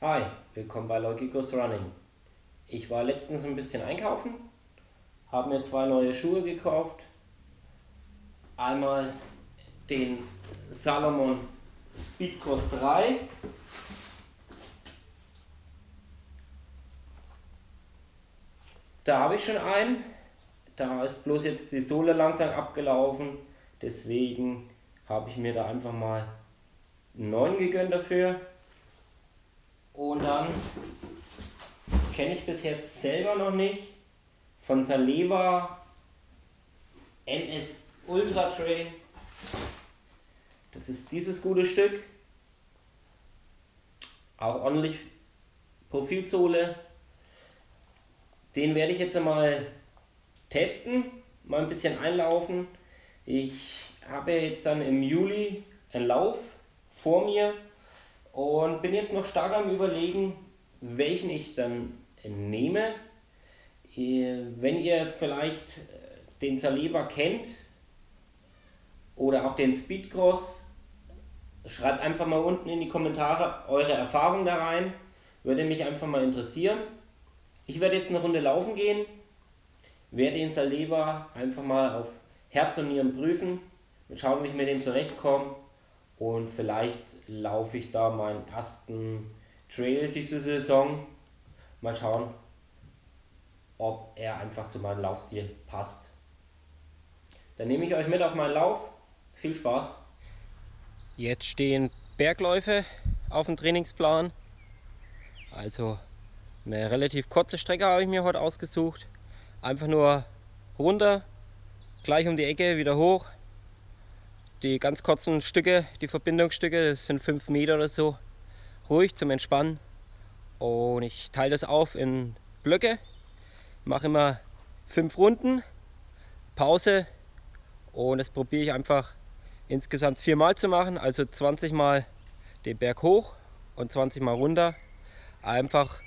Hi, willkommen bei Logicos Running. Ich war letztens ein bisschen einkaufen, habe mir zwei neue Schuhe gekauft. Einmal den Salomon Speedcross 3 Da habe ich schon einen. Da ist bloß jetzt die Sohle langsam abgelaufen. Deswegen habe ich mir da einfach mal einen neuen gegönnt dafür. Und dann kenne ich bisher selber noch nicht von Saleva MS Ultra Trail. Das ist dieses gute Stück. Auch ordentlich Profilsohle, den werde ich jetzt einmal testen, mal ein bisschen einlaufen. Ich habe jetzt dann im Juli einen Lauf vor mir und bin jetzt noch stark am überlegen, welchen ich dann nehme. Wenn ihr vielleicht den Saleva kennt oder auch den Speedcross, schreibt einfach mal unten in die Kommentare eure Erfahrungen da rein. Würde mich einfach mal interessieren. Ich werde jetzt eine Runde laufen gehen, werde den Saleva einfach mal auf Herz und Nieren prüfen und schauen, wie ich mit dem zurechtkomme. Und vielleicht laufe ich da meinen ersten Trail diese Saison. Mal schauen, ob er einfach zu meinem Laufstil passt. Dann nehme ich euch mit auf meinen Lauf. Viel Spaß! Jetzt stehen Bergläufe auf dem Trainingsplan. Also eine relativ kurze Strecke habe ich mir heute ausgesucht. Einfach nur runter, gleich um die Ecke, wieder hoch. Die ganz kurzen Stücke, die Verbindungsstücke, das sind 5 Meter oder so, ruhig zum Entspannen. Und ich teile das auf in Blöcke, mache immer 5 Runden, Pause und das probiere ich einfach insgesamt viermal zu machen, also 20 Mal den Berg hoch und 20 Mal runter. Einfach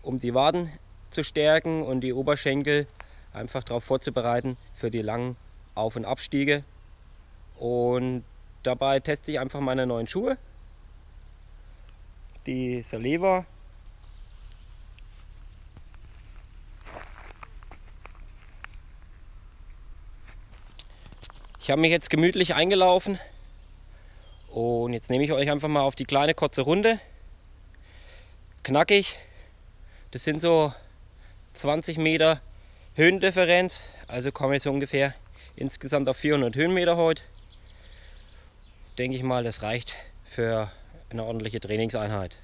um die Waden zu stärken und die Oberschenkel einfach darauf vorzubereiten für die langen Auf- und Abstiege. Und dabei teste ich einfach meine neuen Schuhe. Die Saleva. Ich habe mich jetzt gemütlich eingelaufen und jetzt nehme ich euch einfach mal auf die kleine kurze Runde. Knackig, das sind so 20 Meter Höhendifferenz, also komme ich so ungefähr insgesamt auf 400 Höhenmeter heute. Denke ich mal, das reicht für eine ordentliche Trainingseinheit.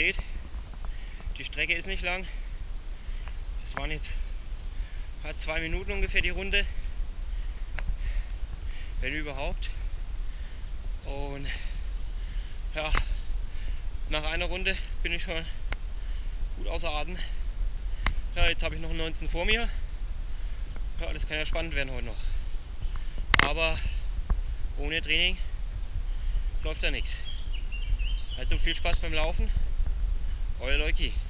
Seht, die Strecke ist nicht lang. Es waren jetzt zwei Minuten ungefähr die Runde. wenn überhaupt. Und ja, nach einer Runde bin ich schon gut außer Atem. Ja, jetzt habe ich noch 19 vor mir. Ja, das kann ja spannend werden heute noch. Aber ohne Training läuft da nichts. Also viel Spaß beim Laufen. Olha ele aqui.